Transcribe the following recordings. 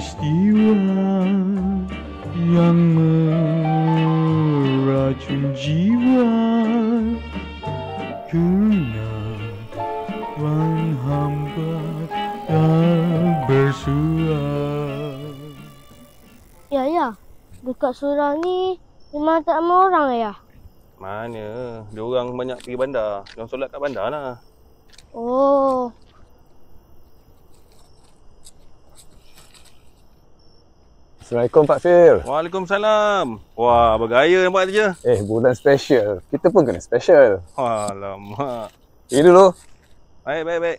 peristiwa yang meracun jiwa Kerana Tuan hamba tak bersua Ya, ya. Dekat surau ni memang tak ramai orang ya? Mana? Dia orang banyak pergi bandar. Dia orang solat kat bandar lah. Oh. Assalamualaikum Pak Fir. Waalaikumsalam. Wah, bergaya nampak dia. Eh, bulan special. Kita pun kena special. Alamak. Ini dulu. Baik, baik, baik.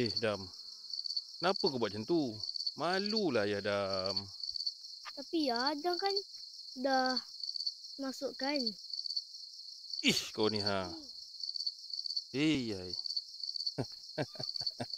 Eh, Dam. Kenapa kau buat macam tu? Malulah ya, Dam. Tapi ya, Adam kan dah masukkan. Ish, kau ni ha. Eh, ai.